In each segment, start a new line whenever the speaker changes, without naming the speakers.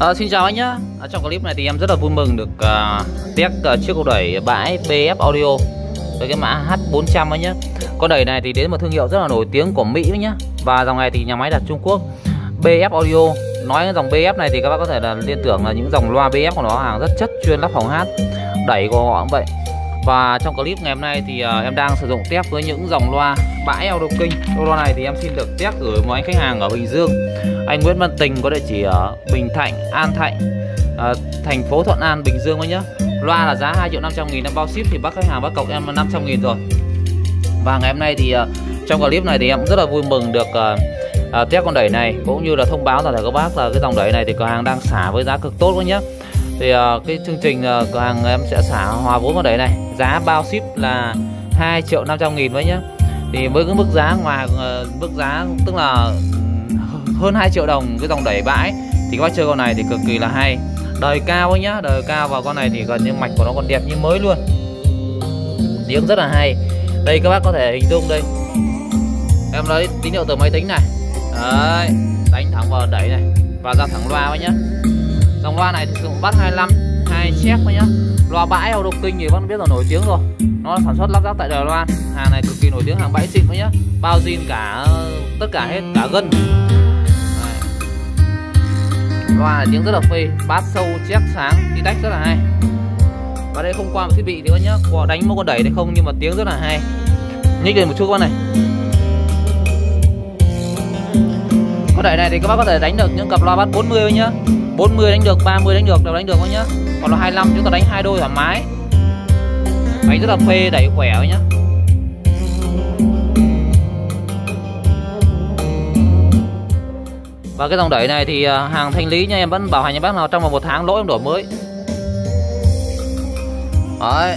À, xin chào anh nhá. À, Trong clip này thì em rất là vui mừng được uh, test uh, chiếc cầu đẩy bãi BF Audio với cái mã H400 ấy nhá. Con đẩy này thì đến một thương hiệu rất là nổi tiếng của Mỹ nhá. Và dòng này thì nhà máy đặt Trung Quốc. BF Audio Nói dòng BF này thì các bác có thể là liên tưởng là những dòng loa BF của nó hàng rất chất chuyên lắp phòng hát Đẩy của họ cũng vậy. Và trong clip ngày hôm nay thì uh, em đang sử dụng test với những dòng loa bãi Audio King Loa này thì em xin được test gửi một anh khách hàng ở Bình Dương. Anh Nguyễn Văn Tình có địa chỉ ở Bình Thạnh, An Thạnh à, Thành phố Thuận An, Bình Dương thôi nhá. Loa là giá 2 triệu 500 nghìn em bao ship thì bác khách hàng bác cộng em 500 nghìn rồi. Và ngày hôm nay thì ờ, trong clip này thì em cũng rất là vui mừng được ờ, à, test con đẩy này Cũng như là thông báo là các bác là cái dòng đẩy này thì cửa hàng đang xả với giá cực tốt quá nhá. Thì uh, cái chương trình uh, cửa hàng em sẽ xả hòa vốn vào đấy này giá bao ship là 2 triệu 500 nghìn với nhá thì với cái mức giá ngoài ờ, mức giá tức là hơn 2 triệu đồng cái dòng đẩy bãi, thì các bác chơi con này thì cực kỳ là hay. Đời cao ấy nhá, đời cao và con này thì gần như mạch của nó còn đẹp như mới luôn. Tiếng rất là hay. Đây, các bác có thể hình dung đây. Em lấy tín hiệu từ máy tính này. Đấy, đánh thẳng vào đẩy này và ra thẳng loa với nhá. Dòng loa này thì sử dụng bass 25 hai check thôi nhá. Loa bãi audio kinh thì vẫn biết là nổi tiếng rồi. Nó sản xuất lắp ráp tại Đài Loan. Hàng này cực kỳ nổi tiếng, hàng bãi xịn thôi nhá. Bao zin cả, tất cả hết, cả gân. Loa là tiếng rất là phê bass sâu check sáng, đi tách rất là hay. Và đây không qua một thiết bị thì nhá. Có đánh một con đẩy đấy không, nhưng mà tiếng rất là hay. Nhích lên một chút con này. Con đẩy này thì các bác có thể đánh được những cặp loa bass 40 nhá. 40 đánh được 30 đánh được đều đánh được thôi nhá. Còn là 25 chúng ta đánh hai đôi thoải mái. Máy rất là phê đẩy khỏe thôi nhá. Và cái dòng đẩy này thì à, hàng thanh lý nha em vẫn bảo hành cho bác nào trong vòng một tháng lỗi em đổi mới. Đấy.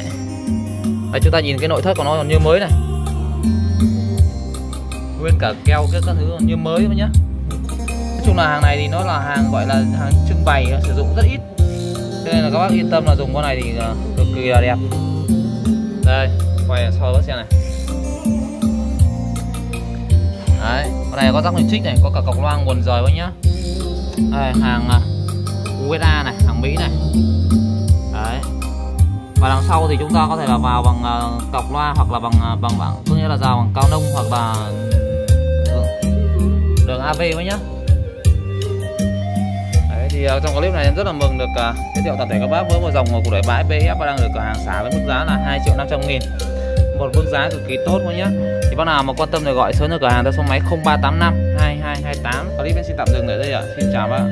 Đây, chúng ta nhìn cái nội thất của nó còn như mới này. Nguyên cả keo cái các thứ như mới nhá chung là hàng này thì nó là hàng gọi là hàng trưng bày sử dụng rất ít. Cho nên là các bác yên tâm là dùng con này thì ờ, cực kỳ là đẹp. Đây quay so với xem này. Đấy con này có rắc hình trích này có cả cọc loang nguồn rời với nhá. Đây hàng ờ, USA này hàng Mỹ này. Đấy. Và đằng sau thì chúng ta có thể là vào bằng uh, cọc loa hoặc là bằng uh, bằng bảng có nghĩa là rào bằng cao nông hoặc là đường AV với nhá thì ờ, trong clip này em rất là mừng được uh, giới thiệu toàn thể các bác với một dòng của đẩy bãi BF đang được cửa hàng xả với mức giá là 2 triệu 500 nghìn. Một mức giá cực kỳ tốt luôn nhé thì bác nào mà quan tâm thì gọi số cho cửa hàng theo số máy 0385 2228 clip em xin tạm dừng ở đây ạ. Xin chào bác